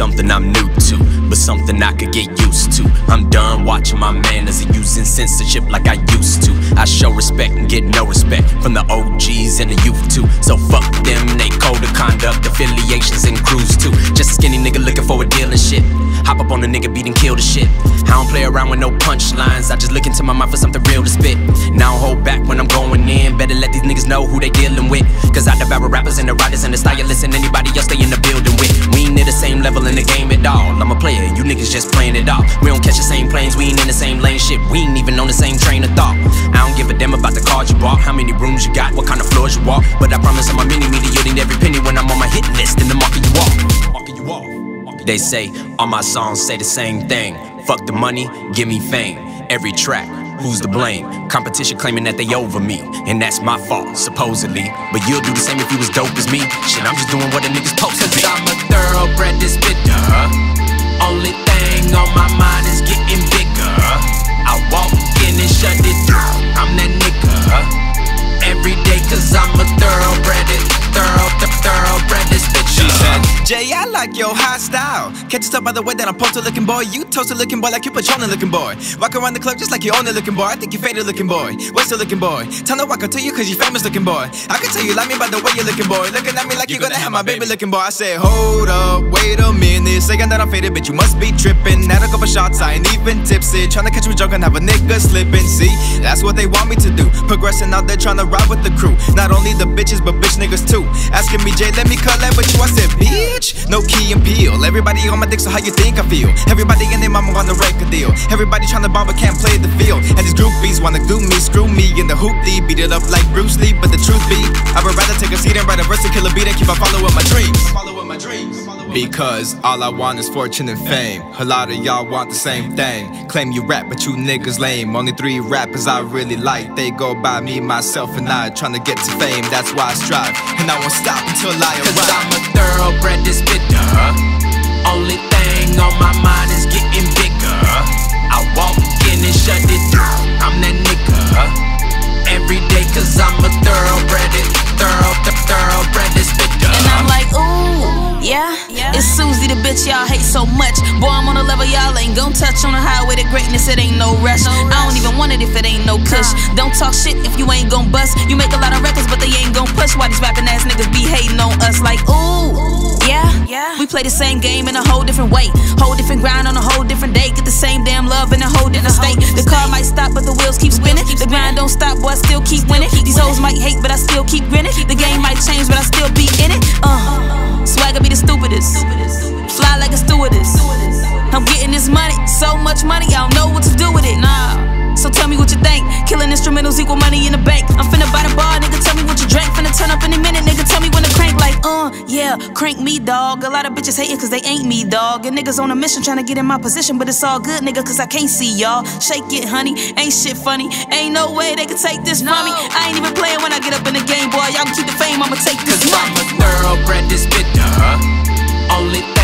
something I'm new to, but something I could get used to. I'm done watching my manners and using censorship like I used to. I show respect and get no respect from the OGs and the youth too. So fuck them, they code of conduct, affiliations and crews too. Just a skinny nigga looking for a deal and shit. Hop up on a nigga beat and kill the shit. I don't play around with no punchlines. I just look into my mind for something real to spit. Now hold back when I'm going in. Better let these niggas know who they dealing with. Cause I devour rappers and the writers and the stylists and anybody else they in the same level in the game at all. I'm a player, you niggas just playing it off. We don't catch the same planes, we ain't in the same lane. Shit, we ain't even on the same train of thought. I don't give a damn about the cars you bought, how many rooms you got, what kind of floors you walk. But I promise I'm a mini me yielding every penny when I'm on my hit list. In the market you off. Market you off. They say all my songs say the same thing. Fuck the money, give me fame. Every track, who's to blame? Competition claiming that they over me, and that's my fault, supposedly. But you'll do the same if you was dope as me. Shit, I'm just doing what the nigga's supposed to be. Cause I'm a thoroughbred this bitter. Like your high style. Can't you by the way that I'm posted looking boy? You toasted looking boy like you Patron looking boy. Walk around the club just like you own looking boy. I think you faded looking boy. What's Wasted looking boy. Time to walk up to you cause you famous looking boy. I can tell you like me by the way you looking boy. Looking at me like you gonna have my baby looking boy. I said, hold up, wait a minute. Saying that I'm faded, bitch, you must be tripping. Had a couple shots, I ain't even tipsy. Trying to catch me drunk and have a nigga slipping. See, that's what they want me to do. Progressing out there trying to ride with the crew. Not only the bitches, but bitch niggas too. Asking me, Jay, let me collab with you. I said, bitch, no key and peel. Everybody on my dick, so how you think I feel? Everybody and their mama want to wreck a deal. Everybody to ball but can't play the field. And these groupies wanna do me, screw me in the hoopty. Beat it up like Bruce Lee, but the truth be, I would rather take a seat and write a verse to kill a beat and keep on following my dreams. Following my dreams. Because all I want is fortune and fame. A lot of y'all want the same thing. Claim you rap, but you niggas lame. Only three rappers I really like. They go by me, myself, and I. Trying to get to fame, that's why I strive. And I won't stop until I Cause arrive. I'm a thoroughbred this bitter. Only thing on my mind is getting bigger. I walk in and shut it down. I'm that nigga. Every day, cause I'm a Y'all hate so much. Boy, I'm on a level y'all ain't gon' touch on the highway to greatness. It ain't no rush. I don't even want it if it ain't no kush. Don't talk shit if you ain't gon' bust. You make a lot of records, but they ain't gon' push. Why these rapping ass niggas be hating on us? Like, ooh, yeah. Yeah. We play the same game in a whole different way. Whole different grind on a whole different day. Get the same damn love in a whole different state. The car might stop, but the wheels keep spinning. The grind don't stop, boy, I still keep winning. So much money, I don't know what to do with it. Nah. So tell me what you think. Killing instrumentals equal money in the bank. I'm finna buy the bar, nigga. Tell me what you drank. Finna turn up any minute, nigga. Tell me when to crank. Like, uh, yeah, crank me, dog. A lot of bitches hating cause they ain't me, dog. And niggas on a mission trying to get in my position, but it's all good, nigga, cause I can't see y'all. Shake it, honey. Ain't shit funny. Ain't no way they can take this from me. I ain't even playing when I get up in the game, boy. Y'all can keep the fame, I'ma take this Cause I'm money. a thoroughbred this. Only thing